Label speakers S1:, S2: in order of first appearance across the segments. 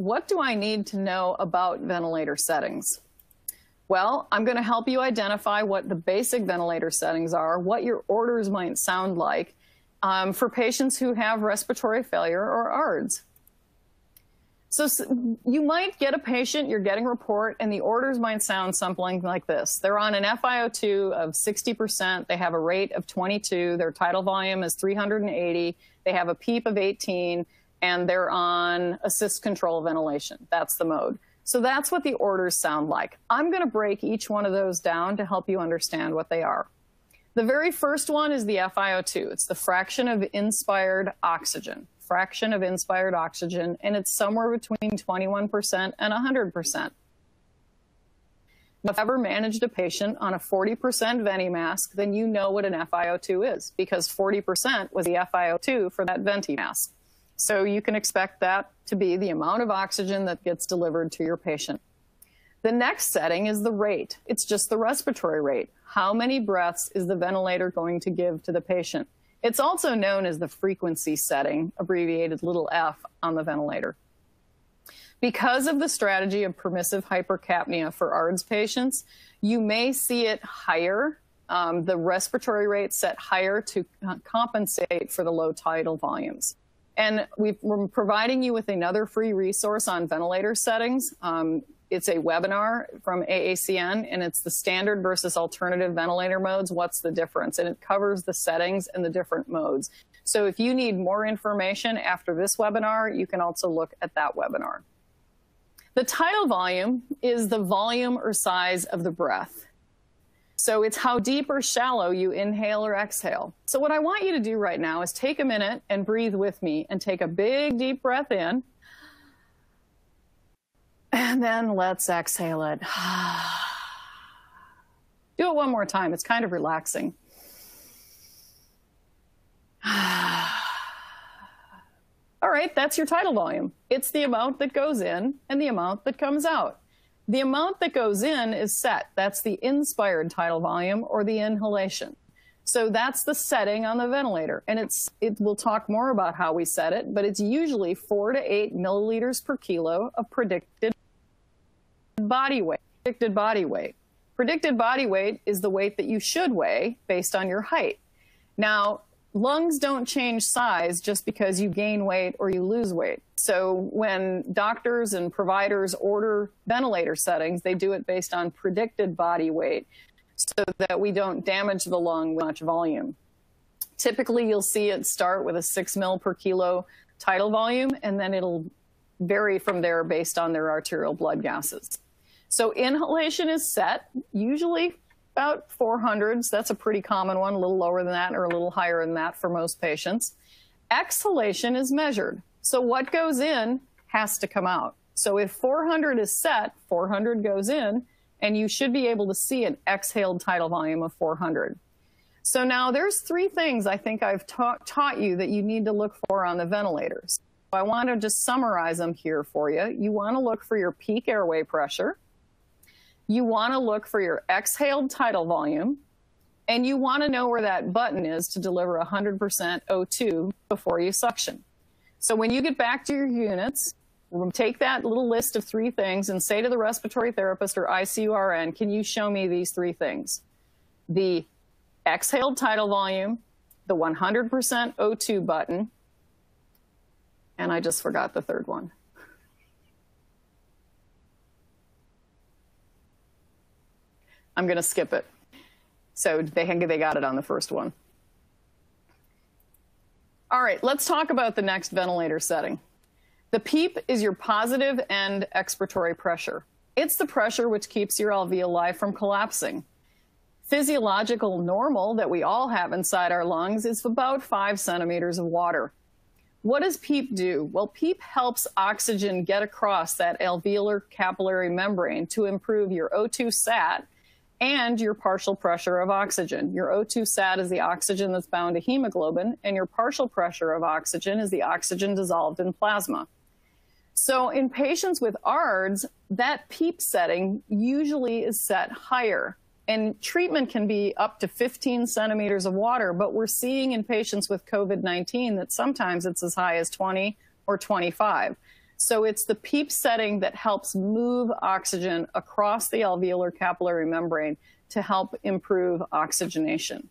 S1: what do I need to know about ventilator settings? Well, I'm going to help you identify what the basic ventilator settings are, what your orders might sound like um, for patients who have respiratory failure or ARDS. So you might get a patient, you're getting report, and the orders might sound something like this. They're on an FiO2 of 60%. They have a rate of 22. Their tidal volume is 380. They have a PEEP of 18, and they're on assist control ventilation. That's the mode. So that's what the orders sound like. I'm going to break each one of those down to help you understand what they are. The very first one is the FiO2. It's the fraction of inspired oxygen fraction of inspired oxygen, and it's somewhere between 21% and 100%. If you've ever managed a patient on a 40% venti mask, then you know what an FiO2 is because 40% was the FiO2 for that venti mask. So you can expect that to be the amount of oxygen that gets delivered to your patient. The next setting is the rate. It's just the respiratory rate. How many breaths is the ventilator going to give to the patient? It's also known as the frequency setting, abbreviated little f, on the ventilator. Because of the strategy of permissive hypercapnia for ARDS patients, you may see it higher, um, the respiratory rate set higher to compensate for the low tidal volumes. And we are providing you with another free resource on ventilator settings. Um, it's a webinar from AACN, and it's the standard versus alternative ventilator modes. What's the difference? And it covers the settings and the different modes. So if you need more information after this webinar, you can also look at that webinar. The tidal volume is the volume or size of the breath. So it's how deep or shallow you inhale or exhale. So what I want you to do right now is take a minute and breathe with me and take a big deep breath in and then let's exhale it. Do it one more time. It's kind of relaxing. All right, that's your tidal volume. It's the amount that goes in and the amount that comes out. The amount that goes in is set. That's the inspired tidal volume or the inhalation. So that's the setting on the ventilator. And it's, it, we'll talk more about how we set it, but it's usually four to eight milliliters per kilo of predicted body weight. Predicted body weight. Predicted body weight is the weight that you should weigh based on your height. Now, lungs don't change size just because you gain weight or you lose weight. So when doctors and providers order ventilator settings, they do it based on predicted body weight so that we don't damage the lung with much volume. Typically, you'll see it start with a six mil per kilo tidal volume, and then it'll vary from there based on their arterial blood gases. So inhalation is set, usually about 400s. That's a pretty common one, a little lower than that or a little higher than that for most patients. Exhalation is measured. So what goes in has to come out. So if 400 is set, 400 goes in, and you should be able to see an exhaled tidal volume of 400. So now there's three things I think I've ta taught you that you need to look for on the ventilators. I want to just summarize them here for you. You want to look for your peak airway pressure you want to look for your exhaled tidal volume, and you want to know where that button is to deliver 100% O2 before you suction. So when you get back to your units, take that little list of three things and say to the respiratory therapist or ICURN, can you show me these three things? The exhaled tidal volume, the 100% O2 button, and I just forgot the third one. I'm going to skip it. So they, they got it on the first one. All right, let's talk about the next ventilator setting. The PEEP is your positive end expiratory pressure. It's the pressure which keeps your alveoli from collapsing. Physiological normal that we all have inside our lungs is about five centimeters of water. What does PEEP do? Well, PEEP helps oxygen get across that alveolar capillary membrane to improve your O2 sat, and your partial pressure of oxygen. Your O2 sat is the oxygen that's bound to hemoglobin, and your partial pressure of oxygen is the oxygen dissolved in plasma. So in patients with ARDS, that PEEP setting usually is set higher. And treatment can be up to 15 centimeters of water, but we're seeing in patients with COVID 19 that sometimes it's as high as 20 or 25. So it's the PEEP setting that helps move oxygen across the alveolar capillary membrane to help improve oxygenation.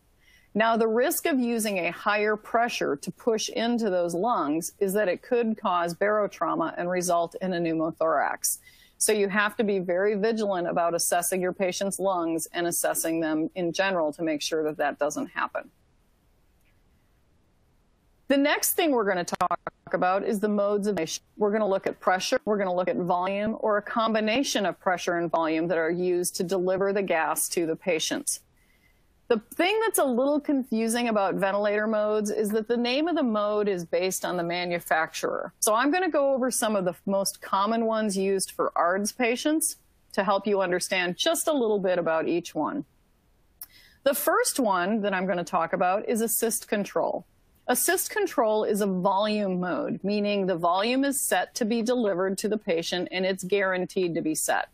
S1: Now, the risk of using a higher pressure to push into those lungs is that it could cause barotrauma and result in a pneumothorax. So you have to be very vigilant about assessing your patient's lungs and assessing them in general to make sure that that doesn't happen. The next thing we're going to talk about is the modes of. We're going to look at pressure, we're going to look at volume, or a combination of pressure and volume that are used to deliver the gas to the patients. The thing that's a little confusing about ventilator modes is that the name of the mode is based on the manufacturer. So I'm going to go over some of the most common ones used for ARDS patients to help you understand just a little bit about each one. The first one that I'm going to talk about is assist control. Assist control is a volume mode, meaning the volume is set to be delivered to the patient and it's guaranteed to be set.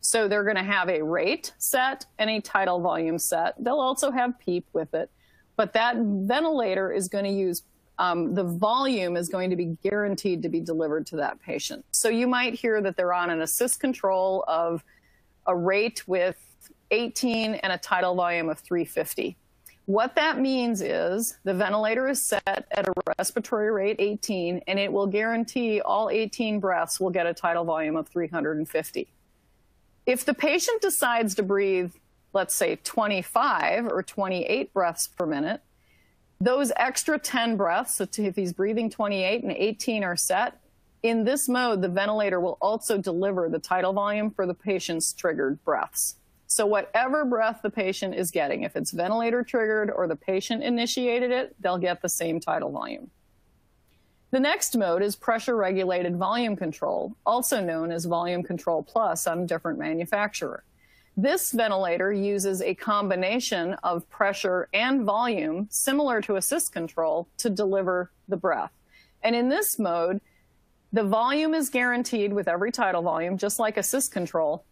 S1: So they're going to have a rate set and a tidal volume set. They'll also have PEEP with it. But that ventilator is going to use um, the volume is going to be guaranteed to be delivered to that patient. So you might hear that they're on an assist control of a rate with 18 and a tidal volume of 350. What that means is the ventilator is set at a respiratory rate 18 and it will guarantee all 18 breaths will get a tidal volume of 350. If the patient decides to breathe, let's say 25 or 28 breaths per minute, those extra 10 breaths, so if he's breathing 28 and 18 are set, in this mode, the ventilator will also deliver the tidal volume for the patient's triggered breaths. So whatever breath the patient is getting, if it's ventilator triggered or the patient initiated it, they'll get the same tidal volume. The next mode is pressure regulated volume control, also known as volume control plus on a different manufacturer. This ventilator uses a combination of pressure and volume, similar to assist control, to deliver the breath. And in this mode, the volume is guaranteed with every tidal volume, just like assist control.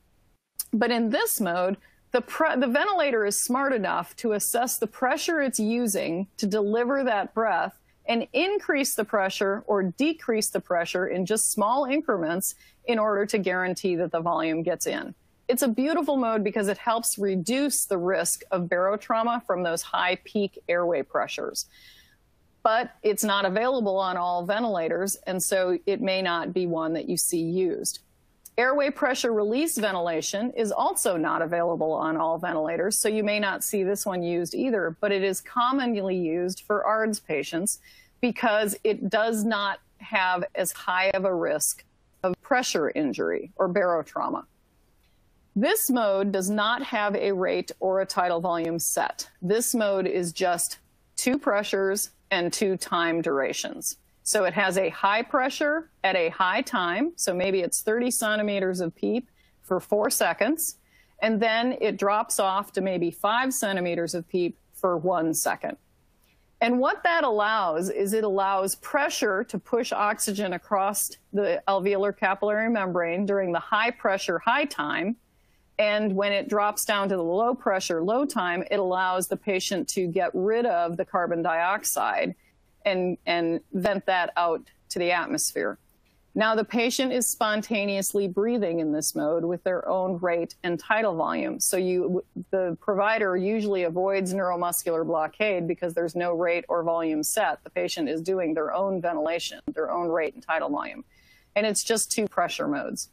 S1: But in this mode, the, the, ventilator is smart enough to assess the pressure it's using to deliver that breath and increase the pressure or decrease the pressure in just small increments in order to guarantee that the volume gets in. It's a beautiful mode because it helps reduce the risk of barotrauma from those high peak airway pressures. But it's not available on all ventilators, and so it may not be one that you see used. Airway pressure release ventilation is also not available on all ventilators, so you may not see this one used either, but it is commonly used for ARDS patients because it does not have as high of a risk of pressure injury or barotrauma. This mode does not have a rate or a tidal volume set. This mode is just two pressures and two time durations. So it has a high pressure at a high time. So maybe it's 30 centimeters of PEEP for four seconds. And then it drops off to maybe five centimeters of PEEP for one second. And what that allows is it allows pressure to push oxygen across the alveolar capillary membrane during the high pressure high time. And when it drops down to the low pressure low time, it allows the patient to get rid of the carbon dioxide and, and vent that out to the atmosphere. Now, the patient is spontaneously breathing in this mode with their own rate and tidal volume. So you, the provider usually avoids neuromuscular blockade because there's no rate or volume set. The patient is doing their own ventilation, their own rate and tidal volume. And it's just two pressure modes.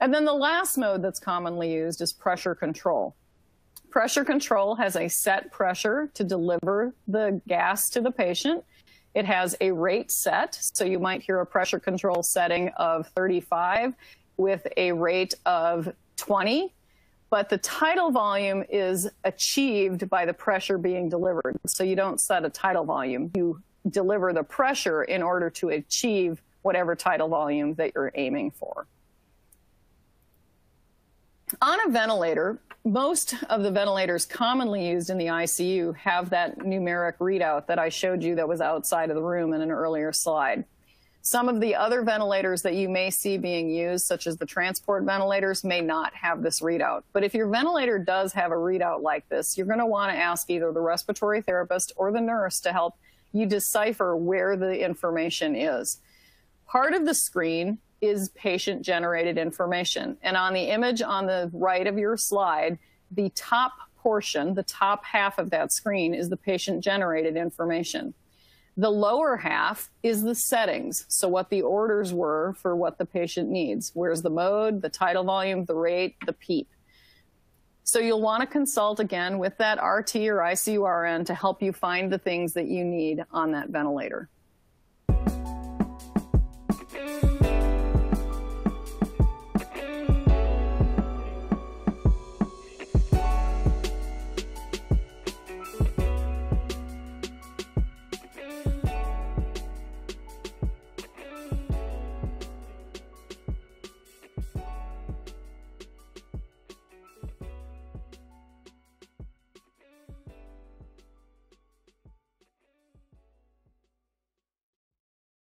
S1: And then the last mode that's commonly used is pressure control. Pressure control has a set pressure to deliver the gas to the patient it has a rate set, so you might hear a pressure control setting of 35 with a rate of 20, but the tidal volume is achieved by the pressure being delivered. So you don't set a tidal volume, you deliver the pressure in order to achieve whatever tidal volume that you're aiming for. On a ventilator, most of the ventilators commonly used in the ICU have that numeric readout that I showed you that was outside of the room in an earlier slide. Some of the other ventilators that you may see being used, such as the transport ventilators, may not have this readout. But if your ventilator does have a readout like this, you're going to want to ask either the respiratory therapist or the nurse to help you decipher where the information is. Part of the screen is patient generated information. And on the image on the right of your slide, the top portion, the top half of that screen is the patient generated information. The lower half is the settings. So what the orders were for what the patient needs. Where's the mode, the tidal volume, the rate, the PEEP. So you'll want to consult again with that RT or ICURN to help you find the things that you need on that ventilator.